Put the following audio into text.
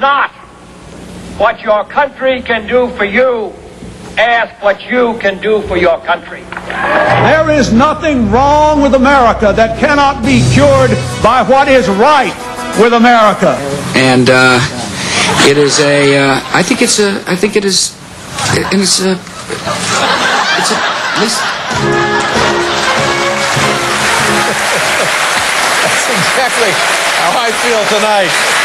Not what your country can do for you. Ask what you can do for your country. There is nothing wrong with America that cannot be cured by what is right with America. And uh, it is a. Uh, I think it's a. I think it is. And it's a. It's a. It's. That's exactly how I feel tonight.